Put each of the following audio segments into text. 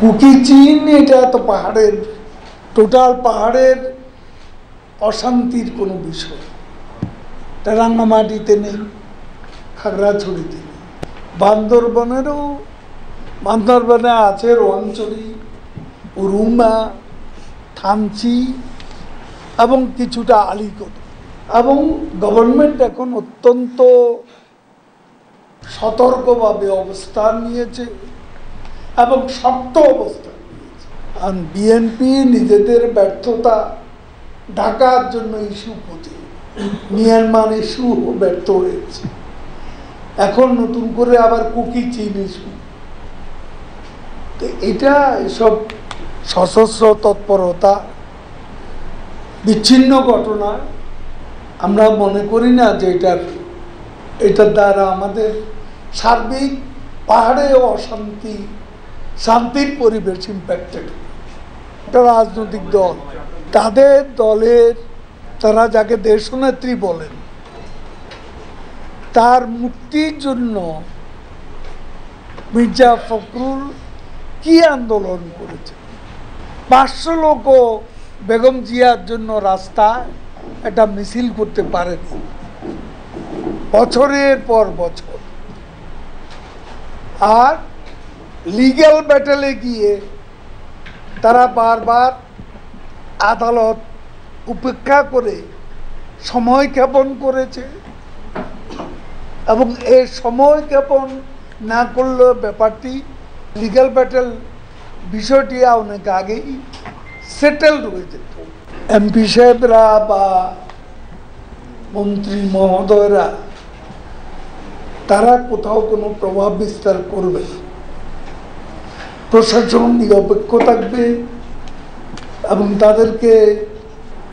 Cookie চীন, এটা তো পাহাড়ের, টোটাল পাহাড়ের অশান্তির কোনো বিষয়। এটা রাঙ্গামাটিতে নেই, খাগড়াছড়িতে নেই। বান্দরবনেরও, বান্দরবনে আছে রোয়াঞ্চলি রুমা থানচি এবং কিছুটা আলিকট। এবং গভর্নমেন্ট এখন অত্যন্ত সতর্কভাবে অবস্থান নিয়েছে। এবং শক্ত নিয়েছে আর বিএনপি নিজেদের ব্যর্থতা ঢাকার জন্য ইস্যু খুঁজে মিয়ানমার ইস্যু ব্যর্থ হয়েছে। এখন নতুন করে আবার কুকি চীন ইস্যু তো এটা এসব সশস্ত্র তৎপরতা বিচ্ছিন্ন ঘটনা। আমরা মনে করি না যে এটার এটার দ্বারা আমাদের সার্বিক পাহাড়ে অশান্তি শান্তির পরিবেশ ইম্প্যাক্টেড একটা রাজনৈতিক দল। তাদের দলের, তারা যাকে দেশনেত্রী বলেন, তার মুক্তির জন্য মির্জা ফখরুল কি আন্দোলন করেছে? পাঁচশো লোকও বেগম জিয়ার জন্য রাস্তা একটা মিছিল করতে পারেনি। বছরের পর বছর। আর লিগ্যাল ব্যাটেলে গিয়ে তারা বারবার আদালত উপেক্ষা করে সময় ক্ষেপণ করেছে এবং এই সময় ক্ষেপণ না করলেও ব্যাপারটি লিগ্যাল ব্যাটেল বিষয়টি অনেক আগেই সেটেলড হয়ে যেত। এমপি সাহেবরা বা মন্ত্রী মহোদয়রা, তারা কোথাও কোনো প্রভাব বিস্তার করবে না। প্রশাসন নিরপেক্ষ থাকবে এবং তাদেরকে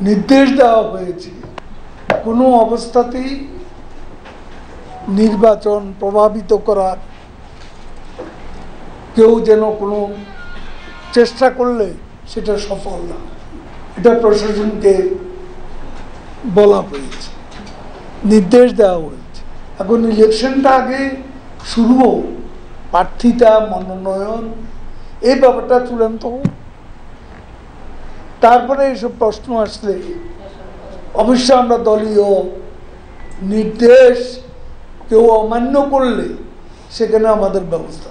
নির্দেশ দেওয়া হয়েছে। কোনো অবস্থাতেই নির্বাচন প্রভাবিত করার কেউ যেন কোনো চেষ্টা করলে সেটা সফল না। এটা প্রশাসনকে বলা হয়েছে, নির্দেশ দেওয়া হয়েছে। এখন ইলেকশনটা আগে শুরু প্রার্থীটা মনোনয়ন এই ব্যাপারটা চূড়ান্ত তারপরে এইসব প্রশ্ন আসলে অবশ্য আমরা দলীয় নির্দেশ কেউ অমান্য করলে সেখানে আমাদের ব্যবস্থা